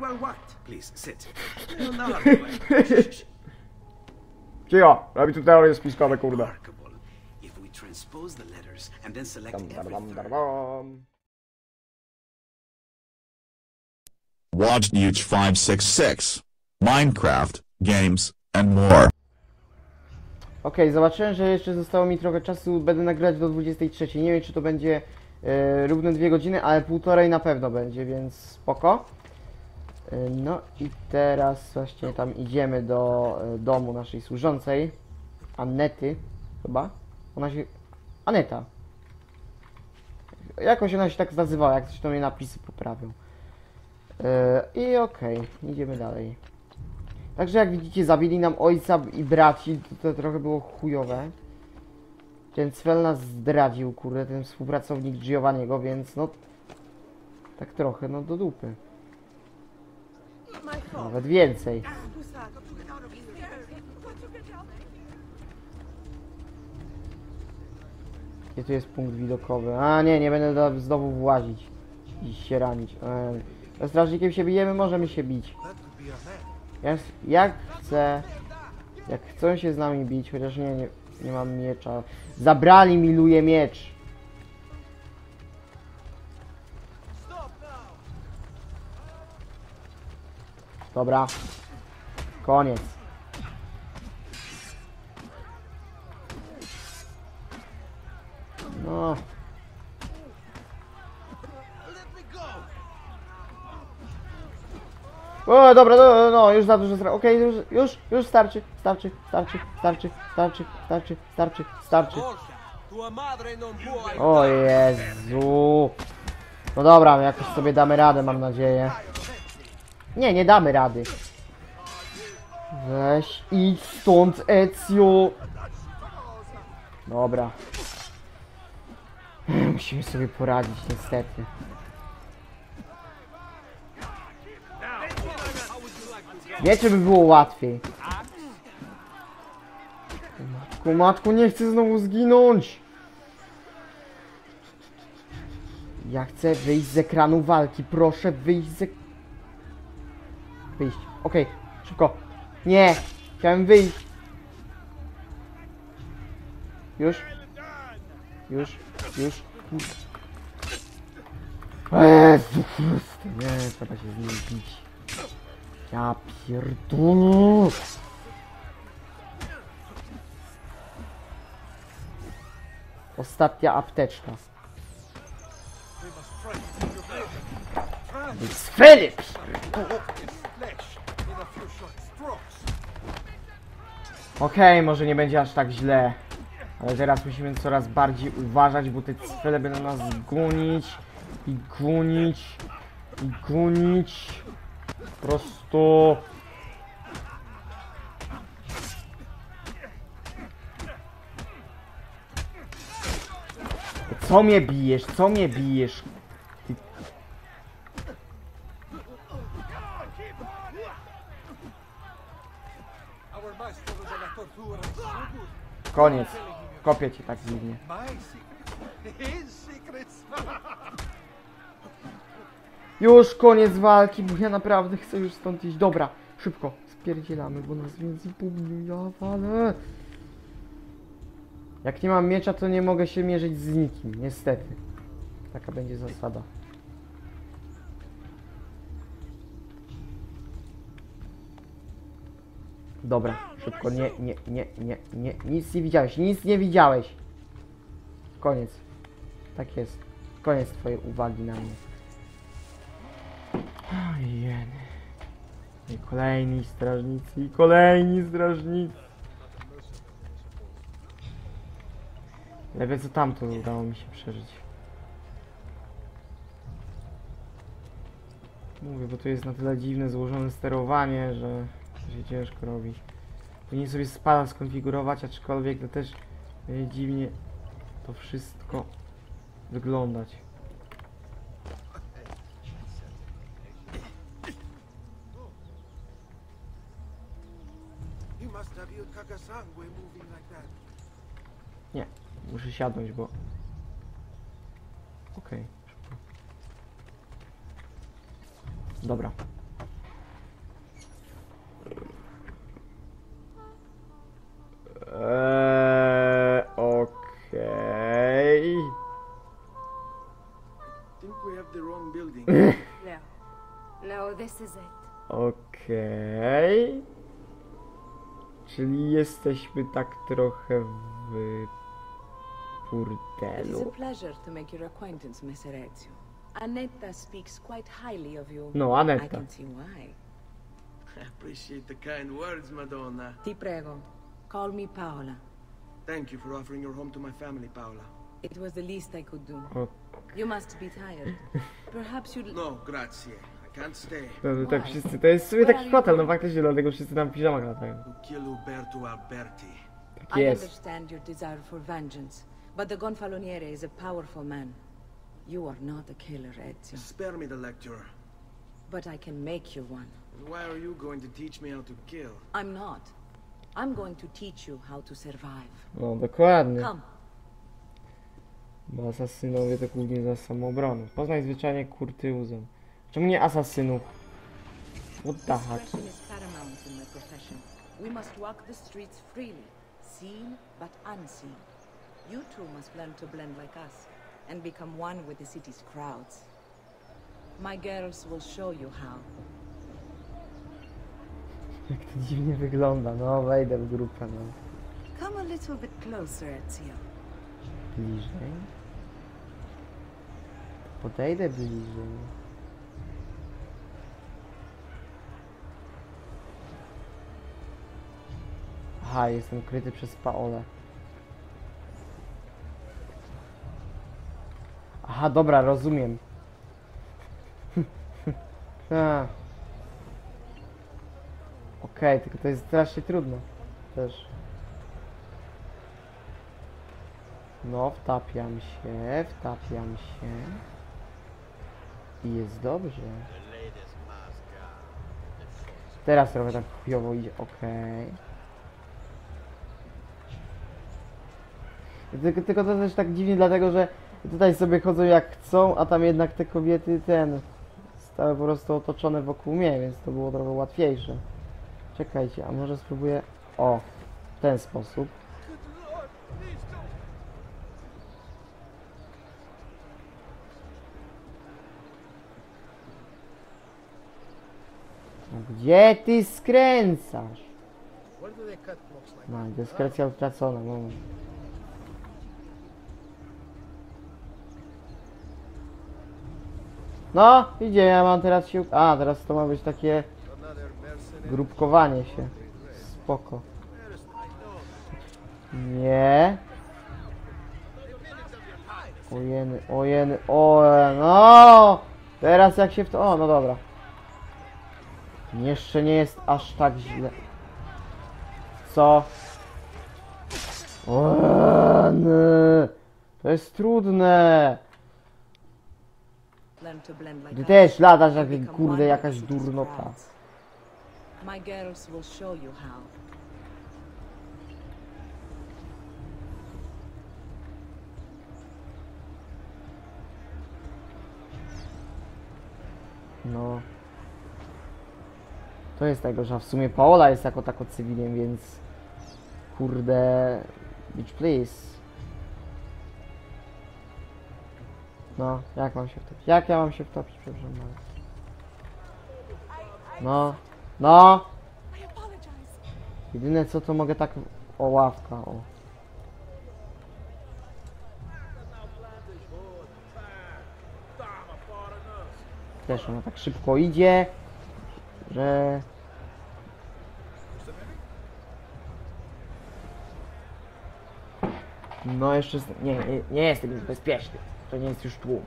Well, what? Please, sit. It. Shh, shh. Cicho, robi tu teorie spiskowe, kurde. If we transpose the letters and then select dam, dam, third, dam. Watch Nuge 566, Minecraft, games, and more. Okej, zobaczyłem, że jeszcze zostało mi trochę czasu, będę nagrać do 23. Nie wiem, czy to będzie e, równe dwie godziny, ale półtorej na pewno będzie, więc spoko. E, no i teraz właśnie tam idziemy do e, domu naszej służącej, Anety, chyba? Ona się... Aneta. Jakoś ona się tak nazywała, jak coś to mnie napisy poprawią. E, I okej, idziemy dalej. Także jak widzicie, zabili nam ojca i braci, to, to trochę było chujowe. Ten Svel nas zdradził, kurde, ten współpracownik Giovanniego, więc no... Tak trochę, no do dupy. Nawet więcej. Gdzie tu jest punkt widokowy? A nie, nie będę znowu włazić. I się ranić. Ze strażnikiem się bijemy, możemy się bić. Jak, jak chcę... Jak chcą się z nami bić, chociaż nie, nie, nie mam miecza. Zabrali mi luje miecz. Dobra. Koniec. No. O, dobra, no, no, już za dużo stra... Okej, już, już, już starczy, starczy, starczy, starczy, starczy, starczy, starczy, starczy. O Jezu. No dobra, jakoś sobie damy radę, mam nadzieję. Nie, nie damy rady. Weź, idź stąd, Ezio. Dobra. Musimy sobie poradzić, niestety. Wiecie, by było łatwiej. Matku, matku, nie chcę znowu zginąć. Ja chcę wyjść z ekranu walki. Proszę wyjść z ek... Wyjść. Okej, szybko. Nie! Chciałem wyjść. Już? Już? Już? Jezu Chryste, nie, trzeba się z nim bić. Ja pierdolę. Ostatnia apteczka. It's! Okej, może nie będzie aż tak źle. Ale teraz musimy coraz bardziej uważać, bo te cfele będą nas gonić i gonić i gonić. Po prostu. Co mnie bijesz? Co mnie bijesz? Koniec. Kopię cię tak dziwnie. Już koniec walki, bo ja naprawdę chcę już stąd iść. Dobra, szybko, spierdzielamy, bo nas więcej pobiju, ja walę. Jak nie mam miecza, to nie mogę się mierzyć z nikim, niestety. Taka będzie zasada. Dobra, szybko, nie, nie, nie, nie, nie, nic nie widziałeś, nic nie widziałeś. Koniec. Tak jest. Koniec twojej uwagi na mnie. Ojej. I kolejni strażnicy, i kolejni strażnicy. Lepiej co tamto udało mi się przeżyć. Mówię, bo to jest na tyle dziwne, złożone sterowanie, że się ciężko robi. Powinien sobie spada skonfigurować, aczkolwiek to też będzie dziwnie to wszystko wyglądać. Nie, muszę siadnąć, bo... Okej. Dobra. Eee, okej. think we have the wrong building. No. No, this is it. Okej. Czyli jesteśmy tak trochę w It is a burdelu. pleasure to make your acquaintance, Messer Ezio. Annetta speaks quite highly of you. No, I Anetta. can see why. I appreciate the kind words, Madonna. Ti prego, call me Paola. Thank you for offering your home to my family, Paola. It was the least I could do. O, You must be tired. Perhaps you'd... No, grazie. I can't stay. no, tak wszyscy, to jest w sumie taki hotel, no faktycznie, dlatego wszyscy tam w piżamach latają. Who kill Uberto Alberti? Tak I jest. understand your desire for vengeance, but the Gonfaloniere is a powerful man. You are not a killer, Ezio, Spare me the lecture. but I can make you one. Why are you going to teach me how to kill? I'm not. I'm going to teach you how to survive. No, dokładnie. Come. Bo asasynowie to głównie za samoobronę. Poznaj zwyczajnie kurtyuzem. Czemu nie asasynów? What the heck? Discretion is paramount in my profession. We must walk the streets freely, seen but unseen. You too must learn to blend like us and become one with the city's crowds. My girls will show you how. Jak to dziwnie wygląda. No, wejdę w grupę, no. Come a little bit closer, Ezio. Bliżej. Podejdę bliżej. Aha, jestem kryty przez Paolę. Aha, dobra, rozumiem. A. Okej, tylko to jest strasznie trudne. Też. No, wtapiam się, wtapiam się. I jest dobrze. Teraz trochę tak chujowo idzie, okej. Tylko, tylko to też tak dziwnie, dlatego że tutaj sobie chodzą jak chcą, a tam jednak te kobiety ten stały po prostu otoczone wokół mnie, więc to było trochę łatwiejsze. Czekajcie, a może spróbuję. O, w ten sposób. No Gdzie ty skręcasz? No, dyskrecja utracona, moment. No, idzie, ja mam teraz się... A, teraz to ma być takie? Grupkowanie się. Spoko. Nie. Ojeny, ojeny, o, no! Teraz jak się w to... O, no dobra. Jeszcze nie jest aż tak źle. Co? O, nie. To jest trudne. Ty też latasz jak kurde jakaś durnota. My girls will show you how. No. To jest tego, że w sumie Paola jest jako tako cywiliem, więc... Kurde... Bitch please. No, jak mam się wtopić? Jak ja mam się wtopić, przepraszam bardzo. No, no! Jedyne co to mogę tak... O, ławka, o. Też ona tak szybko idzie, że... No jeszcze... z- Nie, nie, nie jestem już bezpieczny. To nie jest już tłum.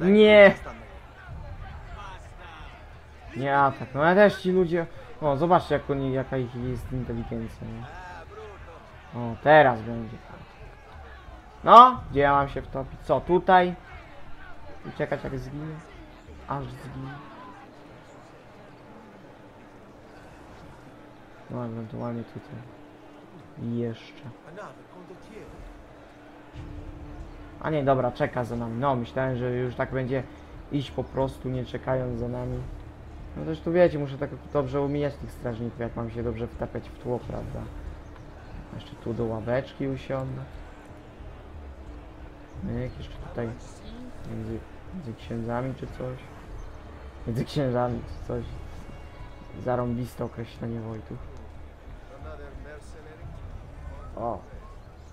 Nie! Nie atak. No ale też ci ludzie... O, zobaczcie jak oni, jaka ich jest inteligencja, nie? O, teraz będzie. No, gdzie ja mam się wtopić? Co, tutaj? I czekać jak zginie? Aż zginie. No, ewentualnie tutaj. I jeszcze. A nie, dobra, czeka za nami. No, myślałem, że już tak będzie iść po prostu, nie czekając za nami. No też tu wiecie, muszę tak dobrze omijać tych strażników, jak mam się dobrze wtapiać w tło, prawda? Jeszcze tu do ławeczki usiądę. No jak jeszcze tutaj między, między księdzami czy coś. Między księżami czy coś. Zarąbiste określenie Wojtów. O,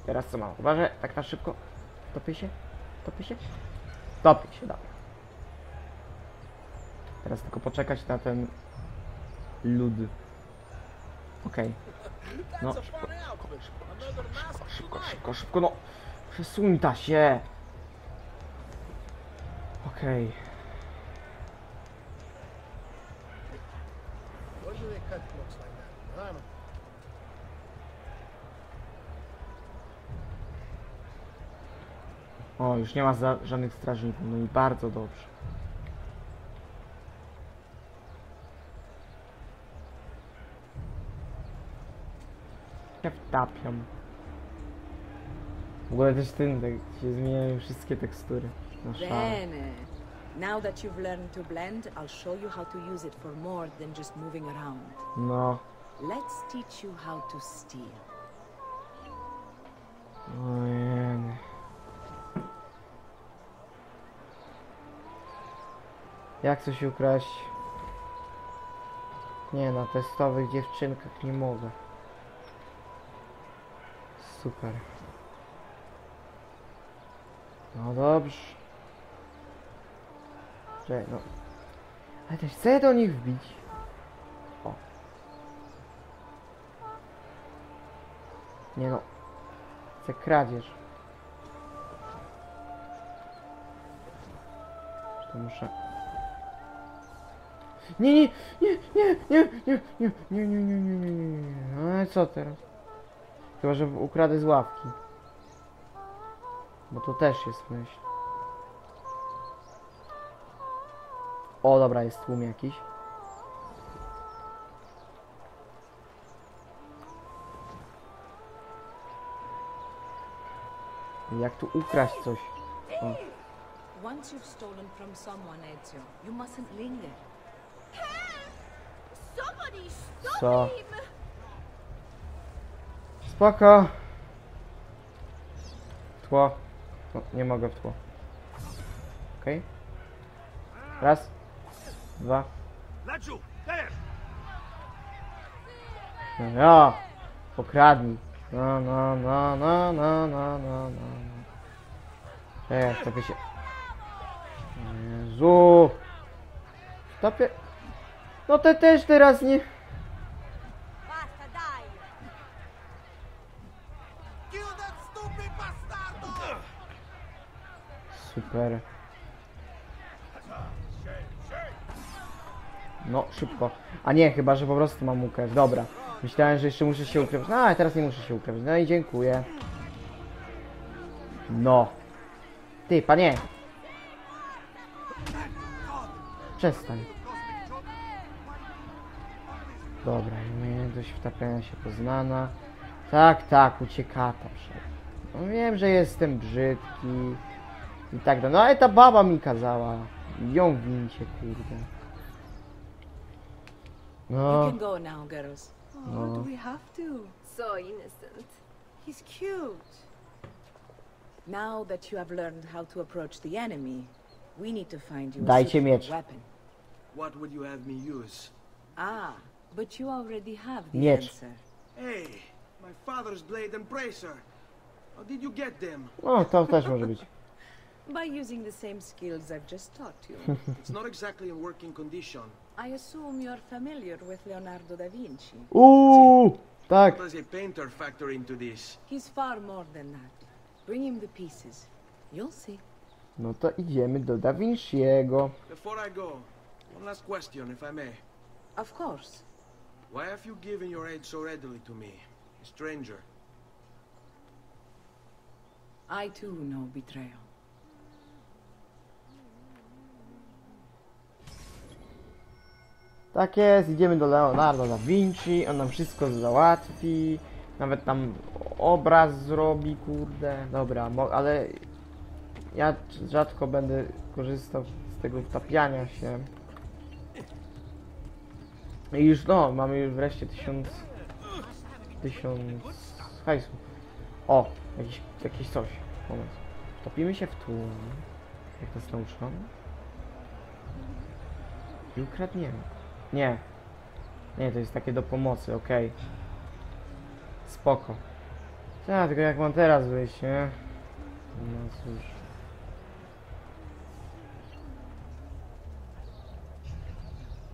teraz co mam? Że tak na szybko. Topi się? Topi się? Topi się, dobra. Teraz tylko poczekać na ten lód. Okej. No, szybko, szybko, szybko, szybko, szybko, no. Przesuń ta się. Okej. O, już nie ma żadnych strażników, no i bardzo dobrze. Ja wtapiam. W ogóle też ten, tak się zmieniają wszystkie tekstury na szaro. Bene. Now that you've learned to blend, I'll show you how to use it for more than just moving around. No, Let's teach you how to steal. ojej. Jak coś ukraść? Nie, na testowych dziewczynkach nie mogę. Super. No dobrze. Czekaj, no. Ale też chcę do nich wbić. O. Nie no. Chcę kradzież. To muszę... Nie, nie, nie, nie, nie, nie, nie, nie, nie, nie, nie, nie, nie, nie. No i co teraz? Chyba, że ukradę z ławki. Bo to też jest myśl. O, dobra, jest tłum jakiś. Jak tu ukraść coś? Once you've stolen from someone, Ezio, you mustn't linger. Somebody stop Co? him! Spoko. Tło. No, nie mogę w tło. Okej. Raz. Dwa. No ja. Pokradnij. No, no, no, no, no, no, no, no. Ej, topię się. Jezu. Topię. No te też teraz nie. Szybko. A nie, chyba, że po prostu mam ukryć. Dobra. Myślałem, że jeszcze muszę się ukryć. No, ale teraz nie muszę się ukryć. No i dziękuję. No. Ty, panie. Przestań. Dobra, umiejętność wtapiania się poznana. Tak, tak, uciekata przed. No wiem, że jestem brzydki. I tak dalej. No ale ta baba mi kazała. Ją wincie, kurde. You can go now, girls. No. do we have to? So innocent. He's cute. Now that you have learned how to approach the enemy, we need to find you a Dajcie suitable miecz. weapon. What would you have me use? Ah, but you already have the Miecz. answer. Hey, my father's blade and bracer. How did you get them? no to też może być. By using the same skills I've just taught you. It's not exactly in working condition. I assume you're familiar with Leonardo da Vinci. Uuu, tak. How does a painter factor into this? He's far more than that. Bring him the pieces. You'll see. No to idziemy do Da Vinci'ego. Before I go, one last question, if I may. Of course. Why have you given your aid so readily to me, a stranger? I too know betrayal. Tak jest, idziemy do Leonardo da Vinci, on nam wszystko załatwi. Nawet nam obraz zrobi, kurde. Dobra, ale ja rzadko będę korzystał z tego wtapiania się. I już no, mamy już wreszcie tysiąc... Tysiąc... hajsu. O, jakiś coś. Moment. Topimy się w tłum. Jak nas nauczono. I ukradniemy. Nie. Nie, to jest takie do pomocy, okej. Spoko. Tak, tylko jak mam teraz wyjść, nie? No cóż.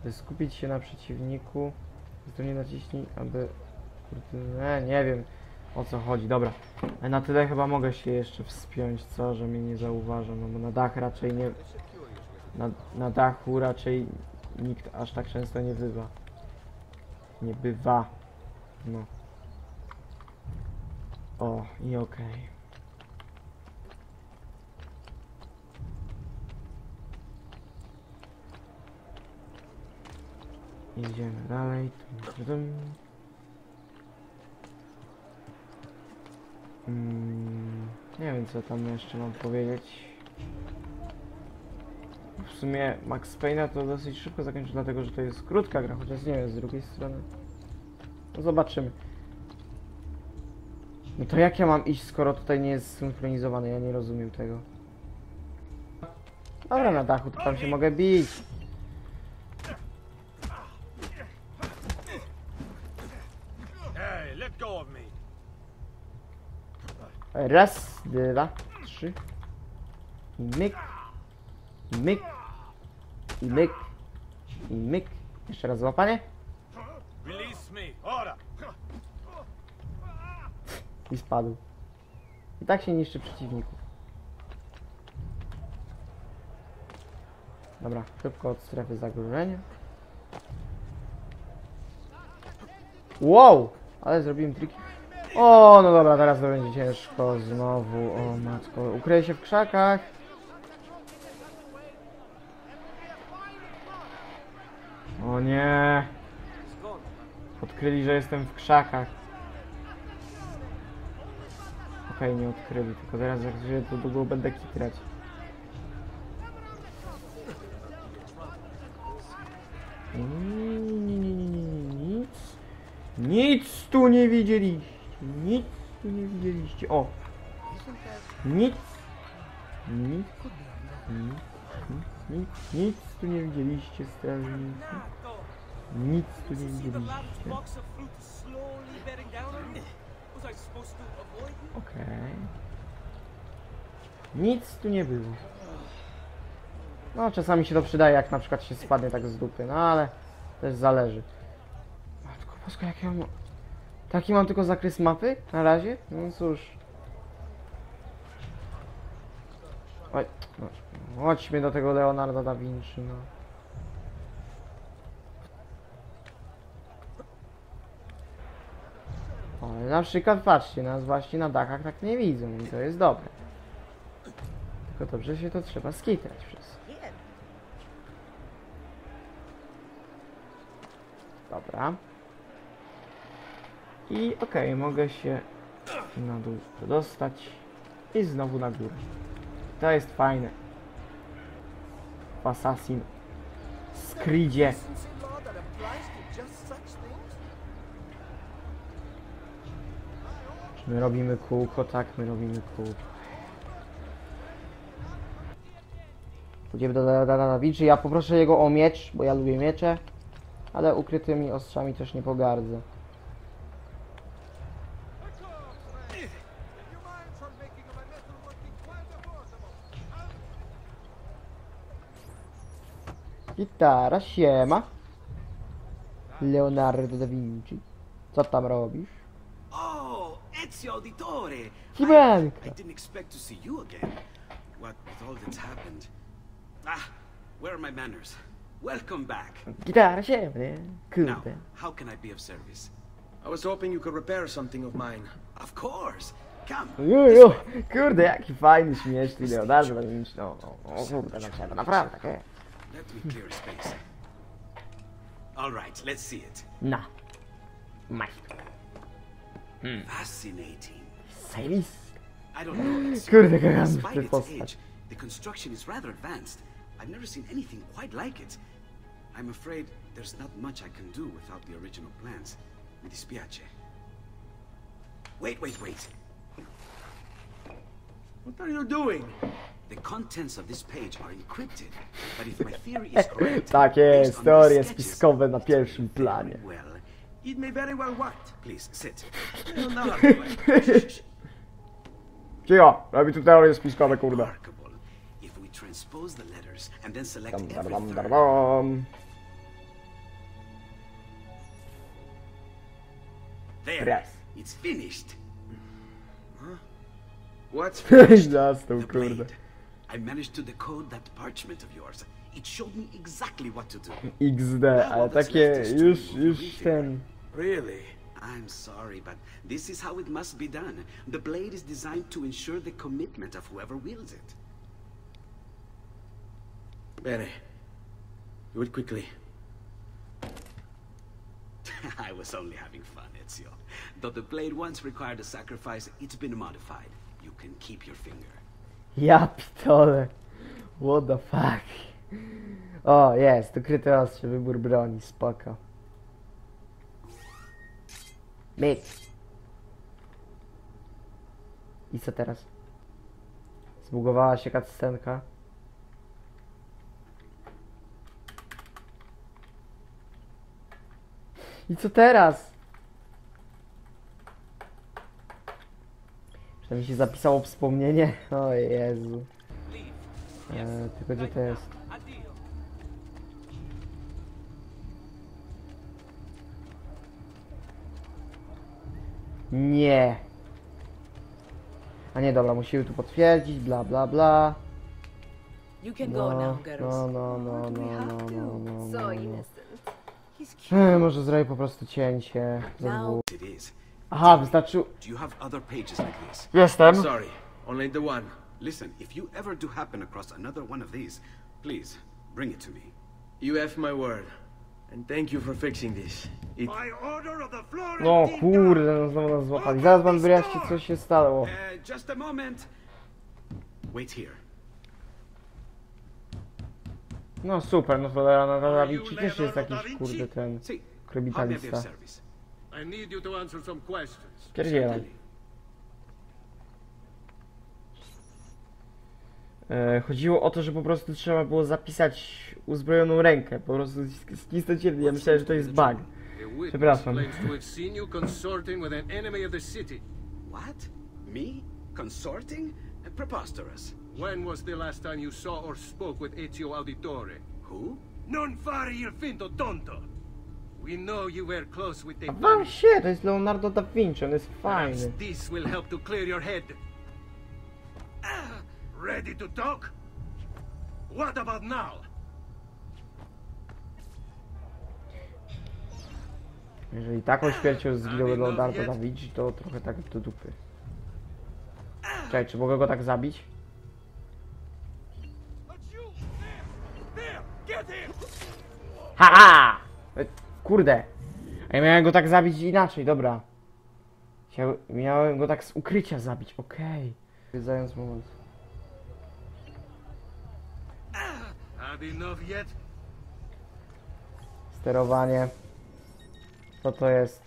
By skupić się na przeciwniku, to nie naciśnij, aby... Kurde, e, nie wiem o co chodzi, dobra. Na tyle chyba mogę się jeszcze wspiąć, co, że mnie nie zauważą, no bo na dach raczej nie... Na, na dachu raczej nikt aż tak często nie bywa. Nie bywa. No. O, i okej. Idziemy dalej. Mm, nie wiem co tam jeszcze mam powiedzieć. W sumie Max Payne'a to dosyć szybko zakończę, dlatego że to jest krótka gra, chociaż nie wiem, z drugiej strony. No zobaczymy. No to jak ja mam iść, skoro tutaj nie jest synchronizowany? Ja nie rozumiem tego. Dobra, na dachu to tam się mogę bić. Raz, dwa, trzy. I myk. I myk. I myk. I myk. Jeszcze raz złapanie. I spadł. I tak się niszczy przeciwników. Dobra, szybko od strefy zagrożenia. Wow! Ale zrobiłem triki. O, no dobra, teraz to będzie ciężko znowu. O matko, ukryję się w krzakach. Nie. Odkryli, że jestem w krzakach. Okej, nie odkryli, tylko teraz jak żyję, to długo będę kitrać. Nic. Nic tu nie widzieliście. Nic tu nie widzieliście. O! Nic. Nic. Nic. Nic, nic tu nie widzieliście, strażnicy. Nic tu nie you? Okej. Nic tu nie było. No, czasami się to przydaje, jak na przykład się spadnie tak z dupy, no ale też zależy. Matko Boska, jak ja mam... Taki mam tylko zakres mapy na razie? No cóż. Oj, no, chodźmy do tego Leonardo da Vinci, no. Ale na przykład patrzcie, nas właśnie na dachach tak nie widzą i to jest dobre. Tylko dobrze się to trzeba skitrać przez. Dobra. I okej, mogę się na dół przedostać i znowu na górę. To jest fajne. W Assassin Creedzie. Czy my robimy kółko? Tak, my robimy kółko. Pójdziemy do Da- Da- Da- Da Vinci. Ja poproszę jego o miecz, bo ja lubię miecze. Ale ukrytymi ostrzami też nie pogardzę. Gitara, siema. Leonardo da Vinci. Co tam robisz? Oh, Ezio Auditore! I, I didn't expect to see you again. What with all that's happened. Ah, where are my manners? Welcome back. Gitara, siema, nie? Now, how can I be of service? I was hoping you could repair something of mine. Of course. Come. Juju, kurde, jaki fajny, śmieszny Leonardo da Vinci. No, no, no kurde, no trzeba, naprawdę, tak jest. Let me clear a space. All right, let's see it. Na. Majstro. Fascinating. Zajebisty. I don't know. Ezio. Kurde, kocham Despite its age, the construction is rather advanced. I've never seen anything quite like it. I'm afraid there's not much I can do without the original plans. Mi dispiace. Wait, wait, wait. What are you doing? The contents of this page are encrypted. But if my theory is correct, Tak based on teorie sketches, spiskowe na pierwszym very planie. Well, It may very well what? please sit. Well, now how do I- Cicho, robi tu teorie spiskowe, kurde. Remarkable. If we transpose the letters and then select Dam, dam, every dam, third, dam, dam. there, Yes. it's finished. What's Zasnął, The kurde. blade. I managed to decode that parchment of yours. It showed me exactly what to do. XD, ale takie już, już ten... really? I'm sorry, but this is how it must be done. The blade is designed to ensure the commitment of whoever wields it. Bene. Do it quickly. I was only having fun, Ezio. Though the blade once required a sacrifice, it's been modified. You can keep your finger. Ja pitole. What the fuck. Oh, yes, O, jest, ukryty ostrze, wybór broni, spoko. Myk. I co teraz? Zbugowała się cutscenka. I co teraz? Mi się zapisało wspomnienie? O Jezu. E, tylko gdzie to jest? Nie. A nie, dobra, musimy tu potwierdzić, bla bla bla. You can No, girls. no, no, no, we no, have no, to? no, no, So no. innocent. He's cute. E, może zrobię po prostu cięcie. Now- ZW. It is. Aha, wystarczył... Do you have other pages like this? Jestem. Sorry, only the one. Listen, if you ever do happen across another one of these, please bring it to me. You have my word. And thank you for fixing this. It No kurde, no znowu nas złapali. Zaraz wam wyjaśnię, co się stało. Uh, just a moment. Wait here. No super, no to Leonardo da Vinci też jest jakiś kurde ten See, how may I be of krybitalista. service? I need you to answer some questions. Pierdzielaj. E, chodziło o to, że po prostu trzeba było zapisać uzbrojoną rękę. Po prostu niestety ja myślałem, że to jest bug. Przepraszam. What? Me? Consorting? Preposterous. When was the last time you saw or spoke with Ezio Auditore? Who? Non fare il finto tonto! We know you were close with the Wam się, to jest Leonardo da Vinci, on jest Perhaps this will help to clear your head. Ready to talk? What about now? Jeżeli taką śmiercią zginął Leonardo da Vinci, to trochę tak do dupy. Czekaj, czy mogę go tak zabić? Haha! E, Kurde! A ja miałem go tak zabić inaczej, dobra. Miałem go tak z ukrycia zabić, okej. Zając moment. Sterowanie. Co to jest?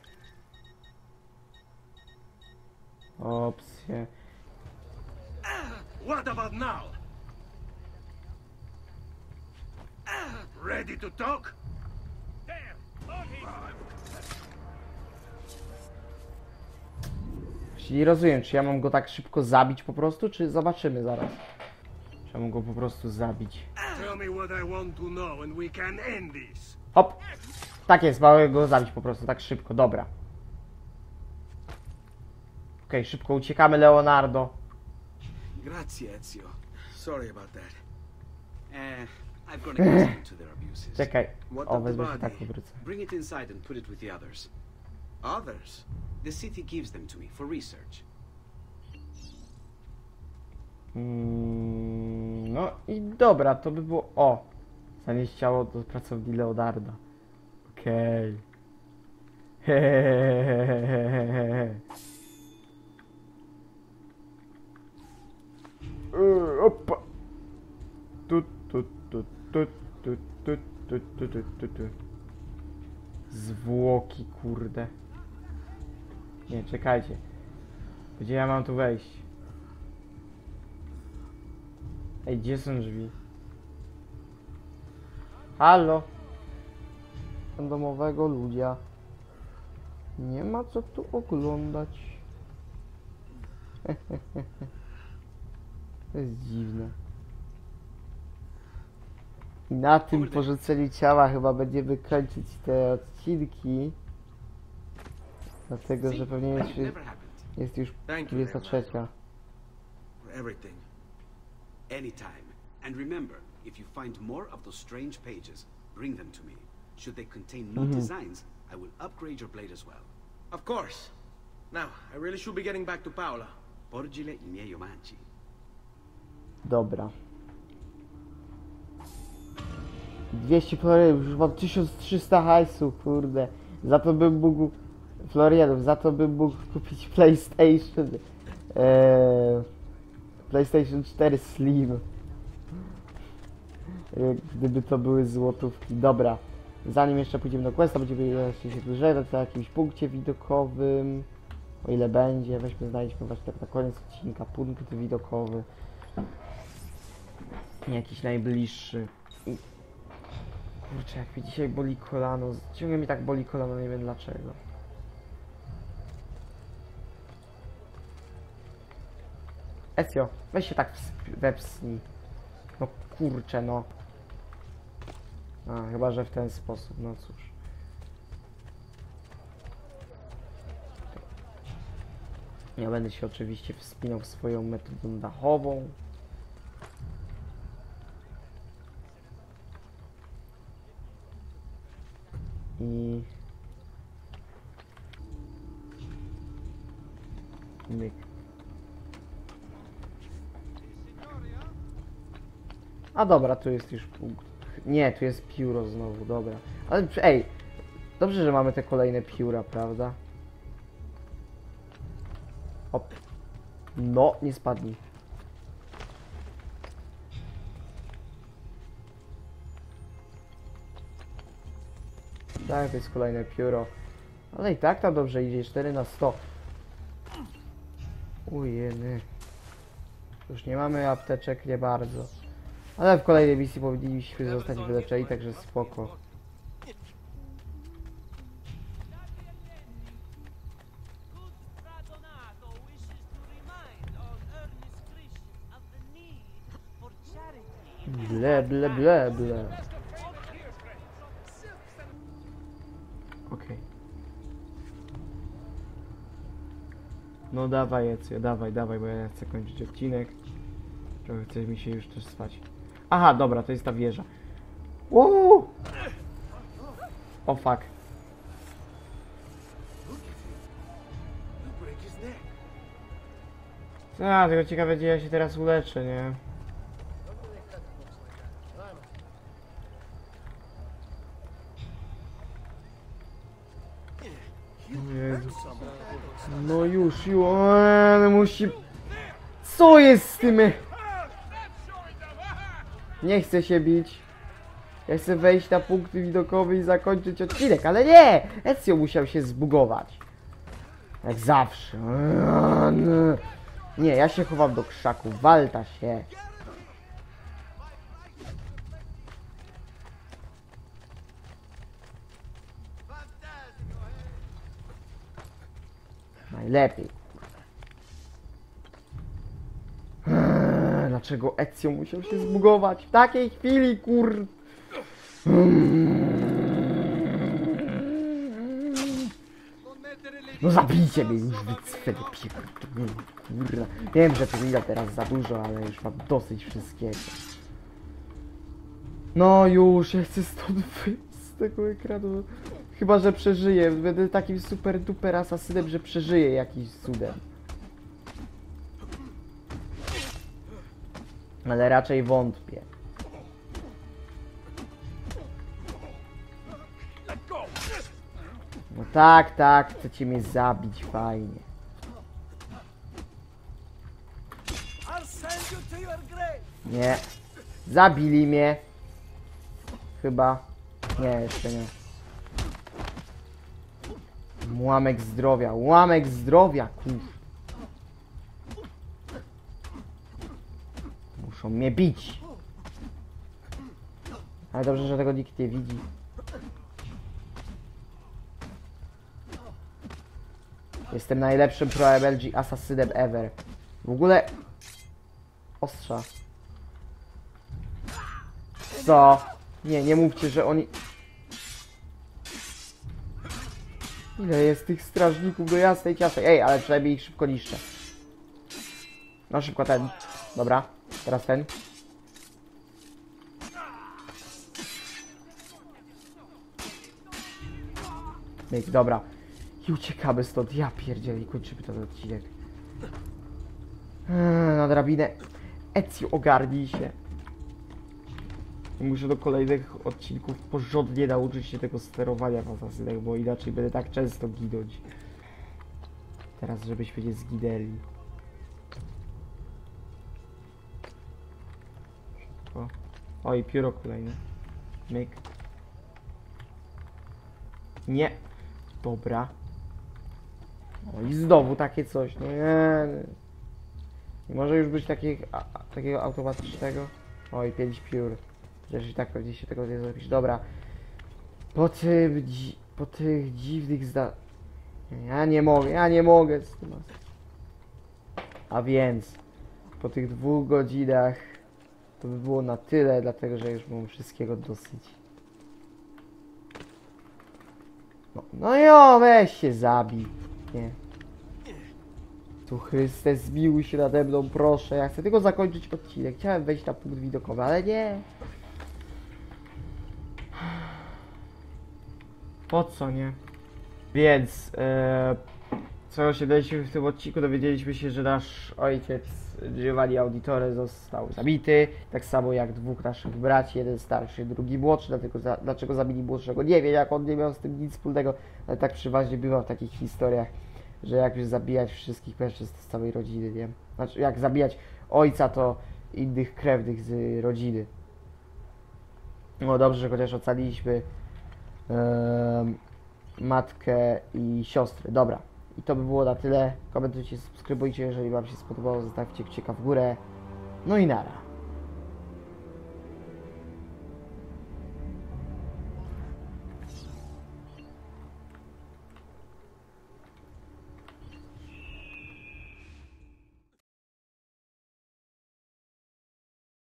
Opcje. What about now? Ready to talk? Czyli rozumiem, czy ja mam go tak szybko zabić po prostu, czy zobaczymy zaraz. Ja mam go po prostu zabić. Hop! Tak jest, mamy go zabić po prostu, tak szybko, dobra. Okej, szybko uciekamy, Leonardo. Grazie, Ezio. sorry about that. Uh, I've accustomed to their abuses. Czekaj. O, wezmę się tak powrócę. Bring it inside and put it with the others. Others? The city gives them to me for research. Mm, no i dobra, to by było... O! Zanieść ciało do pracowni Leonarda. Okej. Hehehehe. Yy, Opa! Tu, tu, tu, tu, tu, tu, tu, tu, tu, tu, tu. Zwłoki, kurde. Nie, czekajcie. Gdzie ja mam tu wejść? Ej, gdzie są drzwi? Halo? Domowego ludzia. Nie ma co tu oglądać. To jest dziwne. I na tym porzuceniu ciała chyba będziemy kończyć te odcinki. Dlatego, że pewnie jest, jest już Thank you, 23. for everything. Anytime. And remember, if you find more of those strange pages, bring them to me. Should they contain new designs, I will upgrade your blade as well. Of course. Now, I really should be getting back to Paola. Porgile i miei omaggio. Dobra. 200 florydów, już mam 1300 hajsu, kurde. Za to bym mógł... Florydów, za to bym mógł kupić PlayStation... Eee, PlayStation 4 Slim. E, Gdyby to były złotówki. Dobra. Zanim jeszcze pójdziemy do Questa, będziemy jeszcze się dłużej na jakimś punkcie widokowym. O ile będzie, weźmy, znajdźmy właśnie tak na koniec odcinka punkt widokowy. Jakiś najbliższy. I- Kurczę, jak mi dzisiaj boli kolano. Ciągle mi tak boli kolano, nie wiem dlaczego. Ezio, weź się tak wepsnij. No kurczę, no. A, chyba, że w ten sposób, no cóż. Ja będę się oczywiście wspinał swoją metodą dachową. I... Myk. A dobra, tu jest już punkt. Nie, tu jest pióro znowu, dobra. Ale ej, dobrze, że mamy te kolejne pióra, prawda? Op. No, nie spadnij. Tak, to jest kolejne pióro. Ale i tak tam dobrze idzie, 4 na 100. Ujeny. Już nie mamy apteczek, nie bardzo. Ale w kolejnej misji powinniśmy zostać wyleczeni, także spoko. Ble, ble, ble, ble. Okej. No dawaj, Ecio, dawaj, dawaj, bo ja chcę kończyć odcinek. Trochę chce mi się już też spać. Aha, dobra, to jest ta wieża. Uuu! O fuck. His neck. A, tylko ciekawe gdzie ja się teraz uleczę, nie? Jezu. No już, już, musi... Co jest z tym? Nie chcę się bić. Ja chcę wejść na punkt widokowy i zakończyć odcinek, ale nie! Ezio musiał się zbugować. Jak zawsze. Nie, ja się chowam do krzaku, walta się. Najlepiej. Dlaczego Ezio musiał się zbugować w takiej chwili, kur... No zabijcie mnie już, wy cwele pierdolone, kurwa. Wiem, że ile teraz za dużo, ale już mam dosyć wszystkiego. No już, ja chcę stąd wyjść z tego ekranu. Chyba, że przeżyję. Będę takim super duper asasynem, że przeżyję jakiś cudem. Ale raczej wątpię. No tak, tak, chcecie mnie zabić, fajnie. Nie. Zabili mnie. Chyba. Nie, jeszcze nie. Ułamek zdrowia, ułamek zdrowia, kurz. Muszą mnie bić. Ale dobrze, że tego nikt nie widzi. Jestem najlepszym pro MLG asasynem ever. W ogóle... Ostrza. Co? Nie, nie mówcie, że oni... Ile jest tych strażników do jasnej ciasnej? Ej, ale przynajmniej ich szybko niszczę. No szybko ten. Dobra, teraz ten. Myk, dobra. I uciekamy stąd. Ja pierdzielę i kończymy ten odcinek. Eee, Na drabinę. Ezio, ogarnij się. Muszę do kolejnych odcinków porządnie nauczyć się tego sterowania w asasynach, bo inaczej będę tak często ginąć. Teraz, żebyśmy nie zginęli. O i pióro kolejne. Myk. Nie. Dobra. O i znowu takie coś, no nie. Nie może już być takich, a, takiego automatycznego. Oj, 5 piór. Chociaż i tak pewnie się tego nie zrobisz. Dobra. Po tym, po tych dziwnych zda... Ja nie mogę, ja nie mogę z tym. A więc, po tych dwóch godzinach to by było na tyle, dlatego że już mam wszystkiego dosyć. No, no jo, weź się zabij. Nie. Tu Chryste, zmiłuj się nade mną, proszę. Ja chcę tylko zakończyć odcinek. Chciałem wejść na punkt widokowy, ale nie. Po co nie? Więc, e, co się dowiedzieliśmy w tym odcinku, dowiedzieliśmy się, że nasz ojciec Giovanni Auditore został zabity, tak samo jak dwóch naszych braci, jeden starszy, drugi młodszy, dlatego za, dlaczego zabili młodszego, nie wiem, jak on nie miał z tym nic wspólnego, ale tak przeważnie bywa w takich historiach, że jak już zabijać wszystkich mężczyzn z całej rodziny, nie? Znaczy, jak zabijać ojca, to innych krewnych z rodziny. No dobrze, że chociaż ocaliliśmy em, matkę i siostrę. Dobra. I to by było na tyle. Komentujcie, subskrybujcie, jeżeli Wam się spodobało, zostawcie kciuka w górę. No i nara.